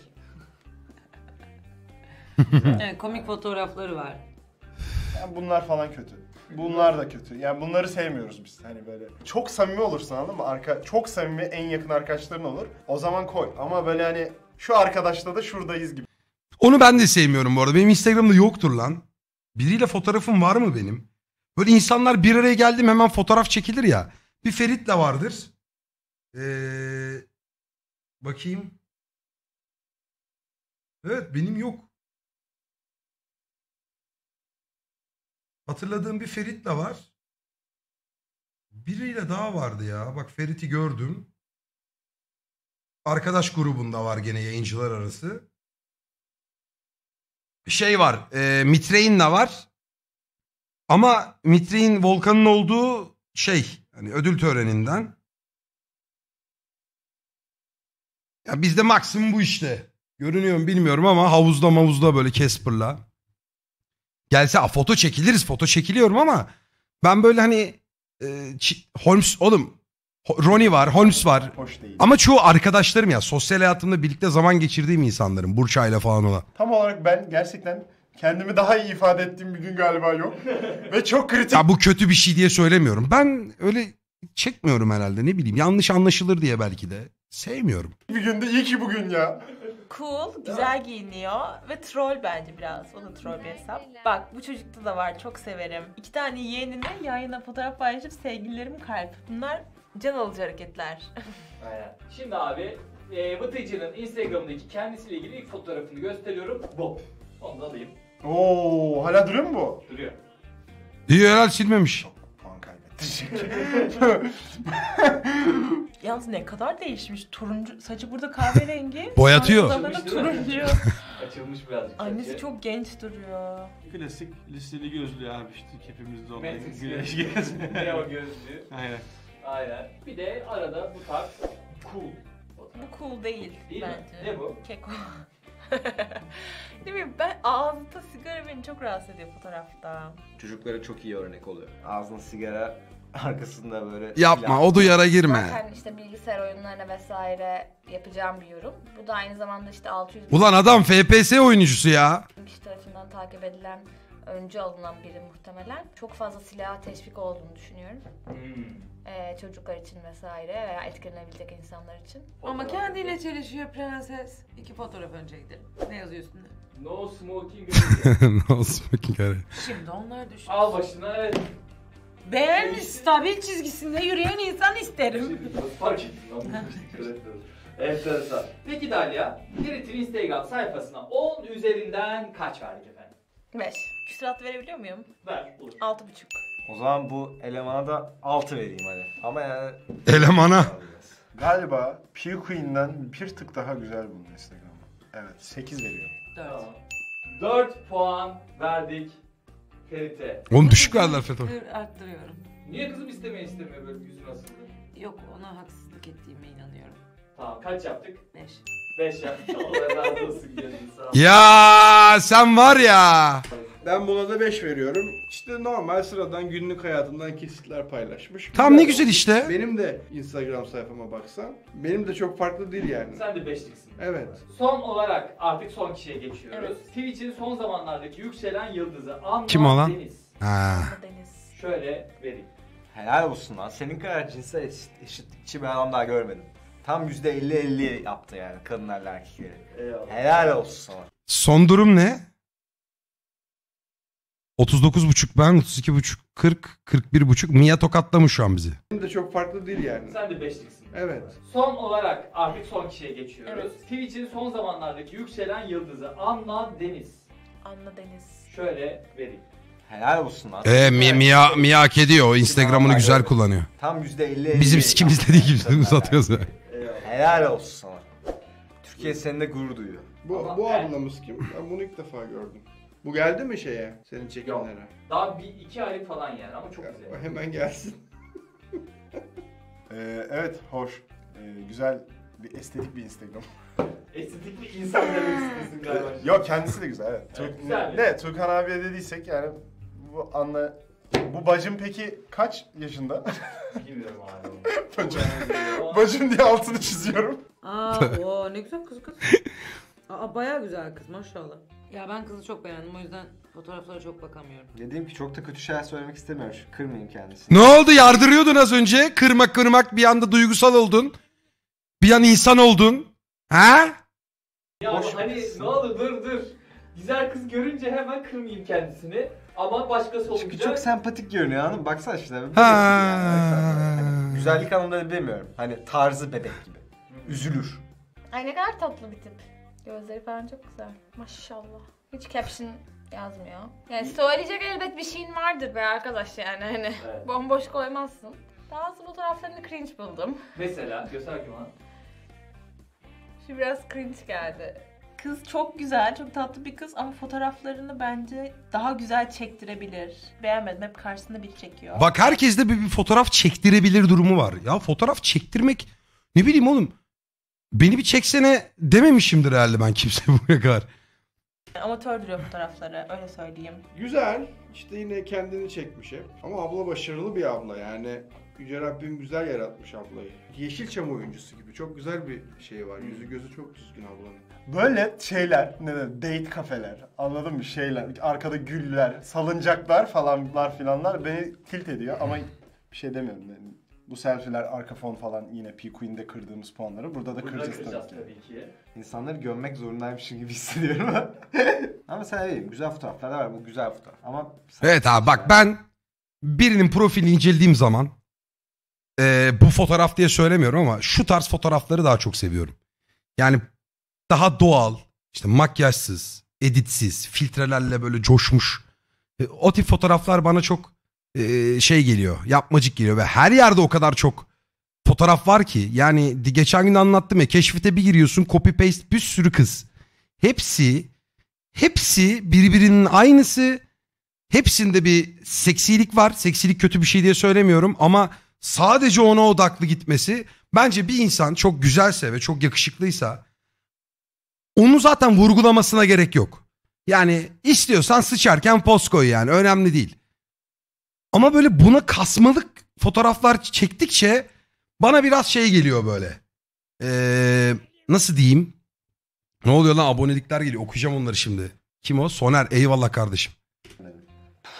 evet, komik fotoğrafları var. Yani bunlar falan kötü. Bunlar da kötü. Yani bunları sevmiyoruz biz. Hani böyle çok samimi olursun anladın mı? Arka, çok samimi en yakın arkadaşların olur. O zaman koy. Ama böyle hani şu arkadaşla da şuradayız gibi. Onu ben de sevmiyorum bu arada. Benim Instagram'da yoktur lan. Biriyle fotoğrafım var mı benim? Böyle insanlar bir araya geldim hemen fotoğraf çekilir ya. Bir Ferit'le vardır. Ee, bakayım. Evet benim yok. Hatırladığım bir Ferit'le var. Biriyle daha vardı ya. Bak Ferit'i gördüm. Arkadaş grubunda var gene yayıncılar arası. Şey var. E, Mitrey'in de var. Ama Mitrey'in Volkan'ın olduğu şey. Hani ödül töreninden. Ya bizde maksimum bu işte. Görünüyor mu bilmiyorum ama havuzda mavuzda böyle Casper'la. Gelse a, foto çekiliriz foto çekiliyorum ama ben böyle hani e, Ç- Holmes oğlum Ho- Ronnie var Holmes var Hoş değil. ama çoğu arkadaşlarım ya sosyal hayatımda birlikte zaman geçirdiğim insanlarım Burçay'la falan olan. Tam olarak ben gerçekten kendimi daha iyi ifade ettiğim bir gün galiba yok. Ve çok kritik Ya bu kötü bir şey diye söylemiyorum. Ben öyle çekmiyorum herhalde ne bileyim yanlış anlaşılır diye belki de. Sevmiyorum. bir günde iyi ki bugün ya. Cool, güzel giyiniyor ve troll bence biraz. O da troll bir hesap. Bak bu çocukta da var çok severim. İki tane yeğenine yan yana fotoğraf paylaşıp sevgililerim kalp. Bunlar can alıcı hareketler. Aynen. Şimdi abi e, Vıtıcı'nın Instagram'daki kendisiyle ilgili ilk fotoğrafını gösteriyorum. Bu. Onu da alayım. Oo, hala duruyor mu bu? Duruyor. İyi herhal silmemiş. Yalnız ne kadar değişmiş. Turuncu, saçı burada kahverengi. Boyatıyor. Değil mi? turuncu. Açılmış birazcık. Annesi çok genç duruyor. Klasik listeli gözlü abi işte hepimizde olan Matrix güneş gözlü. gözlü. Ne o gözlüğü. Aynen. Aynen. Bir de arada bu tarz cool. Bu cool değil, Değil mi? bence. Ne bu? Keko. ne bileyim ben ağzında sigara beni çok rahatsız ediyor fotoğrafta. Çocuklara çok iyi örnek oluyor. Ağzına sigara arkasında böyle Yapma o duyara girme. Zaten işte bilgisayar oyunlarına vesaire yapacağım bir yorum. Bu da aynı zamanda işte 600 Ulan adam FPS oyuncusu ya. kişi tarafından takip edilen, öncü alınan biri muhtemelen. Çok fazla silaha teşvik olduğunu düşünüyorum. Hmm. Ee, çocuklar için vesaire veya etkilenebilecek insanlar için. Ama kendiyle çelişiyor prenses. İki fotoğraf önce gidelim. Ne yazıyor üstünde? No smoking. ne olsun bakayım kare. Şimdi onlar düşün. Al başına evet. Beğenmiş stabil çizgisinde yürüyen insan isterim. Nasıl fark ettin lan? Enteresan. Peki Dalia, Ferit'in Instagram sayfasına 10 üzerinden kaç verdik efendim? 5. Küsurat verebiliyor muyum? Ver, olur. 6,5. O zaman bu elemana da 6 vereyim hadi. Ama yani Elemana. Galiba P Queen'den bir tık daha güzel bunun Instagram'ı. Evet, 8 veriyor. Dört. Tamam. 4 puan verdik Ferit'e. Oğlum düşük verdiler FETÖ. Arttırıyorum. Niye kızım istemeyi istemiyor böyle yüzü nasıldı? Yok ona haksızlık ettiğime inanıyorum. Tamam kaç yaptık? Beş. 5 yaptık. Allah razı olsun gözün sağ ol. Ya sen var ya. Ben buna da 5 veriyorum. İşte normal sıradan günlük hayatından kesitler paylaşmış. Tam ne güzel işte. Benim de Instagram sayfama baksan benim de çok farklı değil yani. Sen de 5'liksin. Evet. Son olarak artık son kişiye geçiyoruz. Evet. Twitch'in son zamanlardaki yükselen yıldızı Anna Kim o lan? Deniz. Ha. Deniz. Şöyle vereyim. helal olsun lan. Senin kadar cinsel eşit, eşitlikçi bir adam daha görmedim. Tam %50-50 yaptı yani kadınlarla erkekleri. Eyvallah. Helal olsun sana. Son durum ne? 39.5 ben 32.5 40 41.5 Mia tokatlamış şu an bizi. Benim de çok farklı değil yani. Sen de 5'liksin. Evet. Son olarak artık son kişiye geçiyoruz. Evet. Twitch'in son zamanlardaki yükselen yıldızı Anna Deniz. Anla Deniz. Şöyle vereyim. Helal olsun lan. Ee, Mi- Mia, Mia hak ediyor. O Instagram'ını güzel kullanıyor. Tam %50-50. Bizim sikimiz dediği gibi uzatıyoruz ya. Helal olsun sana. Türkiye seninle gurur duyuyor. Bu, Ama bu ben- ablamız kim? Ben bunu ilk defa gördüm. Bu geldi mi şeye? Senin çekimlere? Daha bir iki aylık falan yani ama çok güzel. hemen gelsin. Ee, evet, hoş. Ee, güzel bir estetik bir Instagram. Estetik bir insan demek istiyorsun galiba. Yok kendisi de güzel evet. Evet, Türk, güzel. ne, Turkan abiye dediysek yani bu anla... Bu bacım peki kaç yaşında? Bilmiyorum abi. bacım. Ama- bacım diye altını çiziyorum. Aa, o ne güzel kız kız. Aa, bayağı güzel kız maşallah. Ya ben kızı çok beğendim o yüzden fotoğraflara çok bakamıyorum. Dediğim ki çok da kötü şeyler söylemek istemiyorum. Şu Kırmayayım kendisini. Ne oldu yardırıyordun az önce? Kırmak kırmak bir anda duygusal oldun. Bir an insan oldun. Ha? Ya Boş hani ne olur dur dur. Güzel kız görünce hemen kırmayayım kendisini. Ama başkası Çünkü olunca... çok sempatik görünüyor anladın mı? Baksana işte. Ha. yani. Hani güzellik anlamında demiyorum. Hani tarzı bebek gibi. Üzülür. Ay ne kadar tatlı bir tip. Gözleri falan çok güzel. Maşallah. Hiç caption yazmıyor. Yani söyleyecek elbet bir şeyin vardır be arkadaş yani hani. Evet. Bomboş koymazsın. Bazı fotoğraflarını cringe buldum. Mesela göster bana. Şu biraz cringe geldi. Kız çok güzel, çok tatlı bir kız ama fotoğraflarını bence daha güzel çektirebilir. Beğenmedim, hep karşısında bir çekiyor. Bak herkeste bir, bir fotoğraf çektirebilir durumu var. Ya fotoğraf çektirmek ne bileyim oğlum. Beni bir çeksene dememişimdir herhalde ben kimseye buraya kadar. Amatör duruyor fotoğrafları, öyle söyleyeyim. Güzel. İşte yine kendini çekmiş hep. Ama abla başarılı bir abla yani. Yüce Rabbim güzel yaratmış ablayı. Yeşilçam oyuncusu gibi. Çok güzel bir şey var. Yüzü gözü çok düzgün ablanın. Böyle şeyler, ne de date kafeler, anladın mı şeyler, arkada güller, salıncaklar falanlar filanlar beni tilt ediyor ama bir şey demiyorum. Yani Bu selfie'ler, arka fon falan yine P Queen'de kırdığımız puanları burada da Burada kıracağız kıracağız tabii ki. tabii ki. İnsanları gömmek zorundaymışım gibi hissediyorum. ama mesela iyi, güzel fotoğraflar da var. Bu güzel fotoğraf. Ama Evet abi bak ben birinin profilini incelediğim zaman e, bu fotoğraf diye söylemiyorum ama şu tarz fotoğrafları daha çok seviyorum. Yani daha doğal, işte makyajsız, editsiz, filtrelerle böyle coşmuş. E, o tip fotoğraflar bana çok şey geliyor, yapmacık geliyor ve her yerde o kadar çok fotoğraf var ki. Yani geçen gün anlattım ya keşfete bir giriyorsun copy paste bir sürü kız. Hepsi, hepsi birbirinin aynısı. Hepsinde bir seksilik var. Seksilik kötü bir şey diye söylemiyorum ama sadece ona odaklı gitmesi bence bir insan çok güzelse ve çok yakışıklıysa onu zaten vurgulamasına gerek yok. Yani istiyorsan sıçarken poz koy yani önemli değil. Ama böyle buna kasmalık fotoğraflar çektikçe bana biraz şey geliyor böyle. Ee, nasıl diyeyim? Ne oluyor lan abonelikler geliyor okuyacağım onları şimdi. Kim o? Soner eyvallah kardeşim.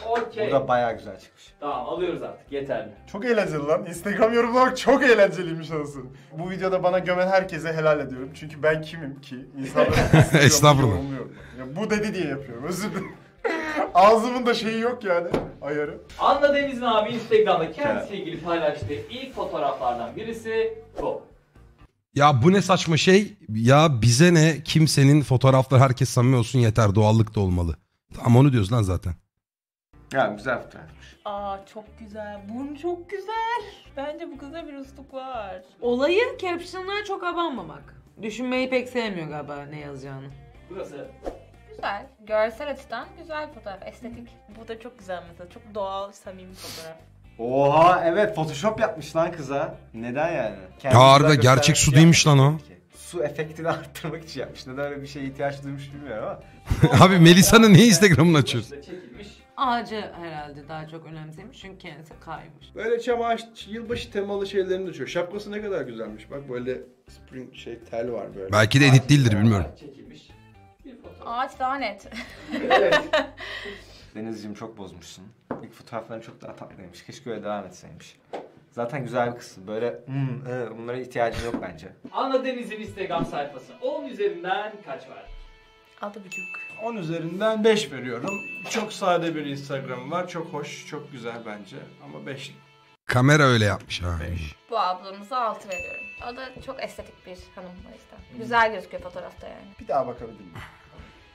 Okey. bu da bayağı güzel çıkmış. Tamam alıyoruz artık yeterli. Çok eğlenceli lan. Instagram yorumlamak çok eğlenceliymiş anasını. Bu videoda bana gömen herkese helal ediyorum. Çünkü ben kimim ki? Instagram'ını Estağfurullah. yorumluyorum. Ya bu dedi diye yapıyorum. Özür dilerim. Ağzımın da şeyi yok yani. Ayarı. Anla Deniz'in abi Instagram'da kendisiyle ilgili paylaştığı ilk fotoğraflardan birisi bu. Ya bu ne saçma şey? Ya bize ne? Kimsenin fotoğrafları herkes samimi olsun yeter. Doğallık da olmalı. Tamam onu diyoruz lan zaten. Yani güzel fotoğraf. Aa çok güzel. Burnu çok güzel. Bence bu kızda bir usluk var. Olayı caption'lara çok abanmamak. Düşünmeyi pek sevmiyor galiba ne yazacağını. Burası Güzel. Görsel açıdan güzel fotoğraf. Estetik. Bu da çok güzel mesela. Çok doğal, samimi fotoğraf. Oha evet photoshop yapmış lan kıza. Neden yani? Ya güzel gerçek su değilmiş lan o. yapmış tabii ki. Su efektini arttırmak için yapmış. Neden öyle bir şeye ihtiyaç duymuş bilmiyorum ama. Abi Melisa'nın niye Instagram'ını açıyorsun? Ağacı herhalde daha çok önemsemiş çünkü kendisi kaymış. Böyle çam ağaç, yılbaşı temalı şeylerini de çok. Şapkası ne kadar güzelmiş. Bak böyle spring şey tel var böyle. Belki de edit değildir bilmiyorum. Çekilmiş. Bir fotoğraf. Ağaç daha net. Evet. Denizciğim çok bozmuşsun. İlk fotoğrafların çok daha tatlıymış. Keşke öyle devam etseymiş. Zaten güzel bir kızsın. Böyle hmm, evet, bunlara ihtiyacın yok bence. Anla Deniz'in Instagram sayfası 10 üzerinden kaç var? Altı buçuk. 10 üzerinden 5 veriyorum. Çok sade bir Instagram var. Çok hoş, çok güzel bence. Ama 5. Kamera öyle yapmış ha. 5. Bu ablamıza 6 veriyorum. O da çok estetik bir hanım o yüzden. Güzel gözüküyor fotoğrafta yani. Bir daha bakabilir miyim?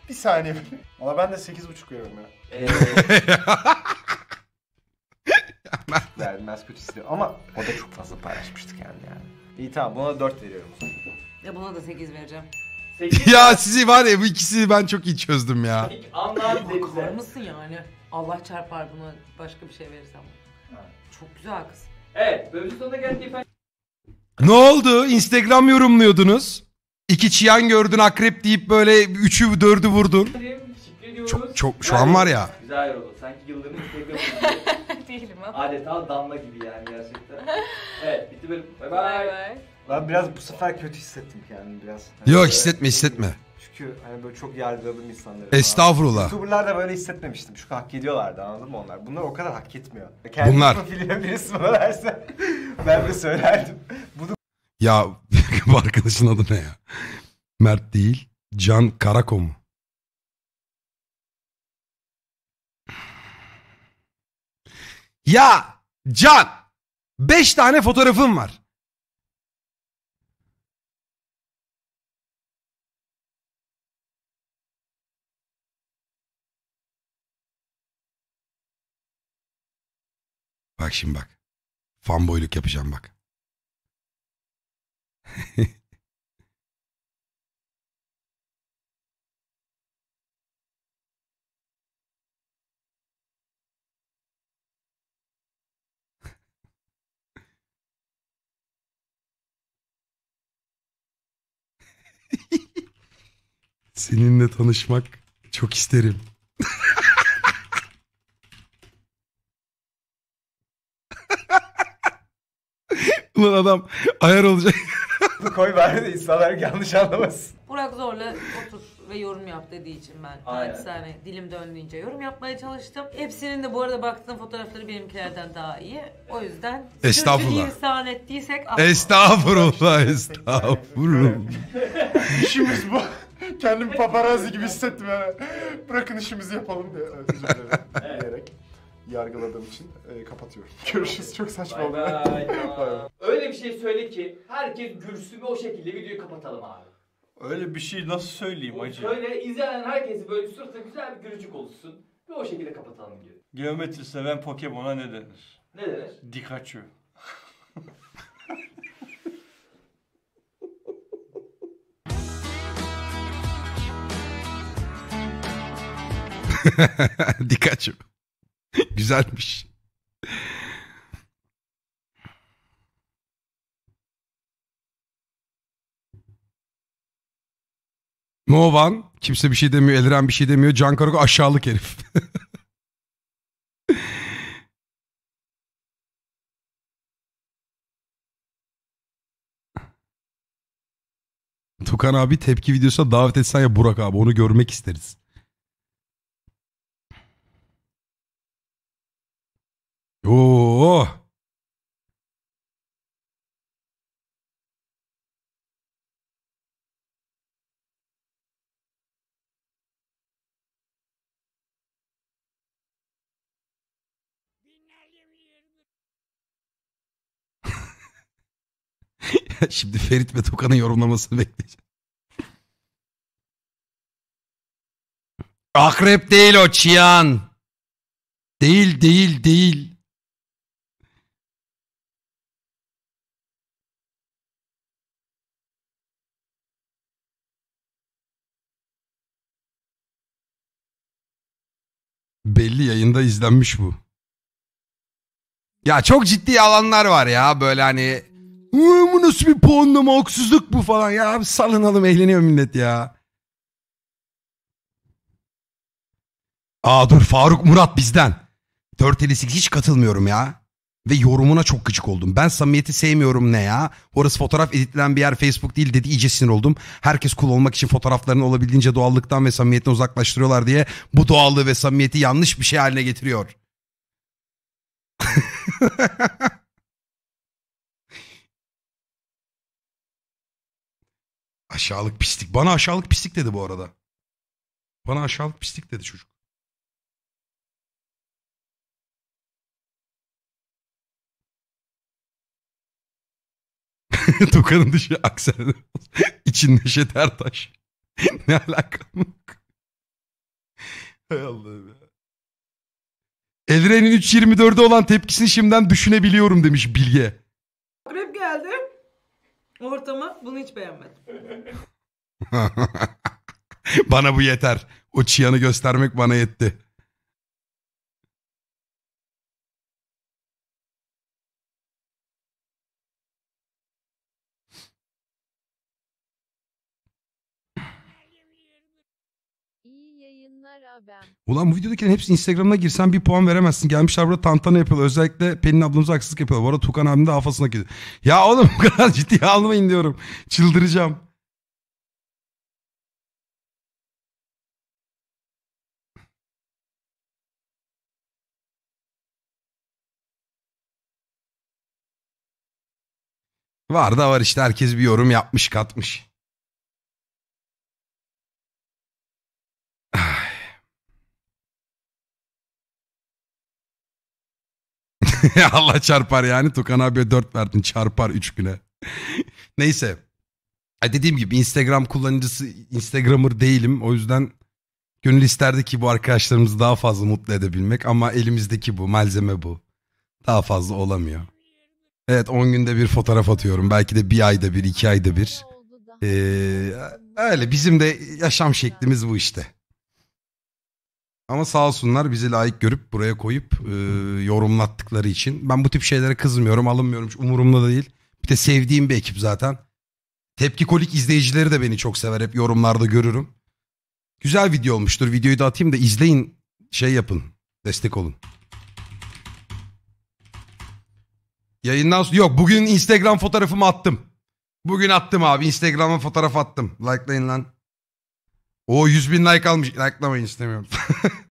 Bir saniye. Valla ben de 8.5 veriyorum ya. Ee, Vermez kötü istiyor. Ama o da çok fazla paylaşmıştık yani yani. İyi tamam buna 4 veriyorum. Ya buna da 8 vereceğim. 8 ya sizi var ya bu ikisini ben çok iyi çözdüm ya. İlk Anla Bakar Deniz'e. mısın yani? Allah çarpar buna başka bir şey verirsem. Çok güzel kız. Evet bölümün sonuna geldik efendim. Ne oldu? Instagram yorumluyordunuz. İki çiyan gördün akrep deyip böyle üçü dördü vurdun. Teşekkür ediyoruz. Çok- çok- şu an var ya. Güzel yoruldu. Sanki yılların Instagram'ı gibi. Değilim ama. Adeta damla gibi yani gerçekten. Evet bitti bölüm. Bay Bay bay. bay. Ben biraz bu sefer kötü hissettim kendimi biraz. Yok hissetme hissetme. Çünkü hani böyle çok yargıladım insanları. falan. Estağfurullah. YouTuber'lar da böyle hissetmemiştim. Çünkü hak ediyorlardı anladın mı onlar? Bunlar o kadar hak etmiyor. Kendi Bunlar. profiline birisi bana verse ben de söylerdim. Bunu Ya bu arkadaşın adı ne ya? Mert değil. Can Karako mu? Ya Can. Beş tane fotoğrafım var. Bak şimdi bak. Fanboyluk yapacağım bak. Seninle tanışmak çok isterim. Ulan adam ayar olacak. Koy bari de insanlar yanlış anlamasın. Burak zorla otur ve yorum yap dediği için ben Aynen. naçizane dilim döndüğünce yorum yapmaya çalıştım. Hepsinin de bu arada baktığım fotoğrafları benimkilerden daha iyi. O yüzden Estağfurullah. sürçü lisan ettiysek affola. Estağfurullah estağfurullah. İşimiz bu. Kendimi paparazzi gibi hissettim yani. Bırakın işimizi yapalım diye. Özür dilerim diyerek yargıladığım için e, kapatıyorum. Görüşürüz. Çok saçma oldu. bay. Öyle bir şey söyle ki herkes gülsün ve o şekilde videoyu kapatalım abi. Öyle bir şey nasıl söyleyeyim acı? Söyle izleyen herkesi böyle suratına güzel bir gülücük olsun ve o şekilde kapatalım diyor. Geometri seven Pokemon'a ne denir? Ne denir? Dikachu. Dikkat Güzelmiş. Movan kimse bir şey demiyor, Eliren bir şey demiyor. Can Karago aşağılık herif. Tukan abi tepki videosuna davet etsen ya Burak abi onu görmek isteriz. Oo. Şimdi Ferit ve Tukan'ın yorumlamasını bekleyeceğim. Akrep değil o Çiyan. Değil değil değil. Belli yayında izlenmiş bu. Ya çok ciddi alanlar var ya böyle hani "Uy, bu nasıl bir puanlama haksızlık bu falan ya abi salınalım eğleniyor millet ya. Aa dur Faruk Murat bizden. 458 hiç katılmıyorum ya. Ve yorumuna çok gıcık oldum. Ben samimiyeti sevmiyorum ne ya? Orası fotoğraf editlenen bir yer Facebook değil dedi iyice sinir oldum. Herkes cool olmak için fotoğraflarını olabildiğince doğallıktan ve samimiyetten uzaklaştırıyorlar diye bu doğallığı ve samimiyeti yanlış bir şey haline getiriyor. aşağılık pislik. Bana aşağılık pislik dedi bu arada. Bana aşağılık pislik dedi çocuk. Tukanın dışı Aksel. İçin Neşet Ertaş. ne alakam. Hay Allah'ım ya. Elren'in 3.24'e olan tepkisini şimdiden düşünebiliyorum demiş Bilge. Akrep geldi. Ortama bunu hiç beğenmedim. bana bu yeter. O çıyanı göstermek bana yetti. İyi yayınlar abim. Ulan bu videodakilerin hepsi Instagram'ına girsen bir puan veremezsin. Gelmişler burada tantana yapıyorlar. Özellikle Pelin ablamıza haksızlık yapıyorlar. Bu arada Tukan abim de hafasına gidiyor. Ya oğlum bu kadar ciddiye almayın diyorum. Çıldıracağım. Var da var işte herkes bir yorum yapmış katmış. Allah çarpar yani. Tukan abiye 4 verdin. Çarpar 3 güne. Neyse. Ha, Dediğim gibi Instagram kullanıcısı Instagrammer değilim. O yüzden gönül isterdi ki bu arkadaşlarımızı daha fazla mutlu edebilmek. Ama elimizdeki bu. Malzeme bu. Daha fazla olamıyor. Evet 10 günde bir fotoğraf atıyorum. Belki de bir ayda bir, iki ayda bir. Ee, öyle bizim de yaşam şeklimiz bu işte. Ama sağ olsunlar bizi layık görüp buraya koyup e, yorumlattıkları için. Ben bu tip şeylere kızmıyorum, alınmıyorum. Hiç umurumda da değil. Bir de sevdiğim bir ekip zaten. Tepki kolik izleyicileri de beni çok sever. Hep yorumlarda görürüm. Güzel video olmuştur. Videoyu da atayım da izleyin. Şey yapın. Destek olun. Yayından sonra... Yok bugün Instagram fotoğrafımı attım. Bugün attım abi. Instagram'a fotoğraf attım. Likelayın lan. O 100 bin like almış. Likelamayın istemiyorum.